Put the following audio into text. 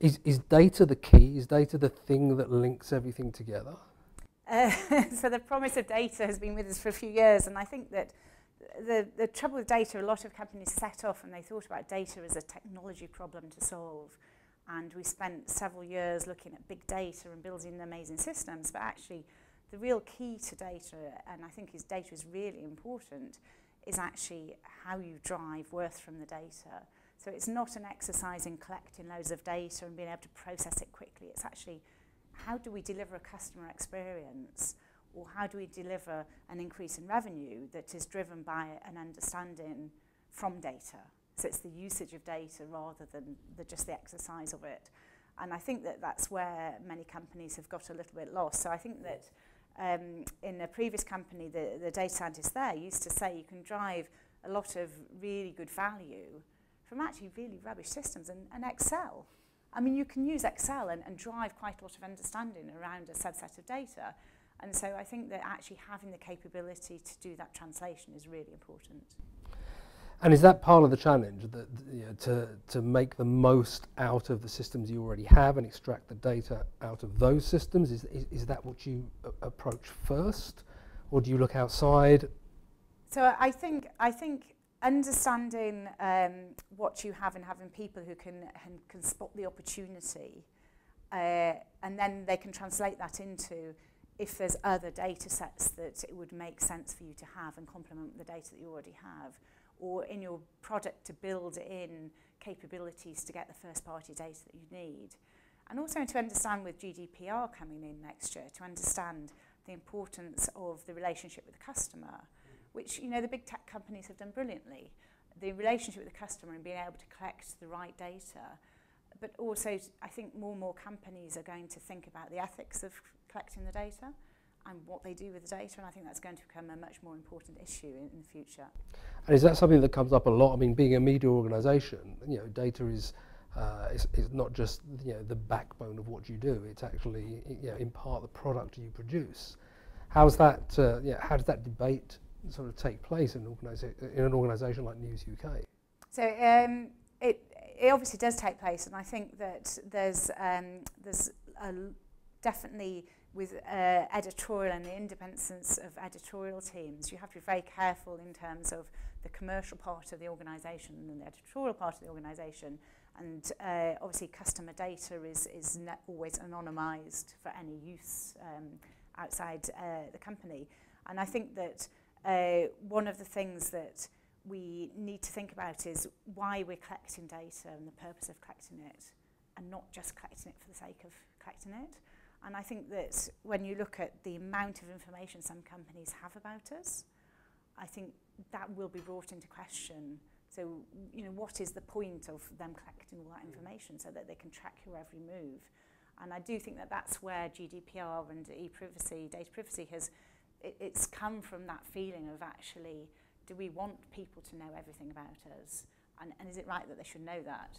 Is, is data the key? Is data the thing that links everything together? Uh, so the promise of data has been with us for a few years, and I think that the, the trouble with data, a lot of companies set off and they thought about data as a technology problem to solve. And we spent several years looking at big data and building amazing systems, but actually the real key to data, and I think is data is really important, is actually how you drive worth from the data. So it's not an exercise in collecting loads of data and being able to process it quickly. It's actually how do we deliver a customer experience or how do we deliver an increase in revenue that is driven by an understanding from data. So it's the usage of data rather than the, just the exercise of it. And I think that that's where many companies have got a little bit lost. So I think that um, in a previous company, the, the data scientist there used to say you can drive a lot of really good value from actually really rubbish systems and, and Excel. I mean, you can use Excel and, and drive quite a lot of understanding around a subset of data. And so I think that actually having the capability to do that translation is really important. And is that part of the challenge that you know, to to make the most out of the systems you already have and extract the data out of those systems? Is is, is that what you approach first, or do you look outside? So I think I think understanding um, what you have and having people who can, and can spot the opportunity uh, and then they can translate that into if there's other data sets that it would make sense for you to have and complement the data that you already have or in your product to build in capabilities to get the first party data that you need and also to understand with GDPR coming in next year to understand the importance of the relationship with the customer which, you know, the big tech companies have done brilliantly. The relationship with the customer and being able to collect the right data. But also, I think more and more companies are going to think about the ethics of collecting the data and what they do with the data. And I think that's going to become a much more important issue in, in the future. And is that something that comes up a lot? I mean, being a media organisation, you know, data is uh, it's, it's not just you know the backbone of what you do. It's actually you know in part the product you produce. How's that? Uh, you know, how does that debate sort of take place in, in an organisation like News UK? So um, it, it obviously does take place, and I think that there's, um, there's a, definitely with uh, editorial and the independence of editorial teams, you have to be very careful in terms of the commercial part of the organisation and the editorial part of the organisation. And uh, obviously customer data is, is not always anonymised for any use um, outside uh, the company. And I think that uh, one of the things that we need to think about is why we're collecting data and the purpose of collecting it and not just collecting it for the sake of collecting it. And I think that when you look at the amount of information some companies have about us, I think that will be brought into question. So, you know, what is the point of them collecting all that information so that they can track your every move? And I do think that that's where GDPR and e-privacy, data privacy has it, it's come from that feeling of actually, do we want people to know everything about us? And, and is it right that they should know that?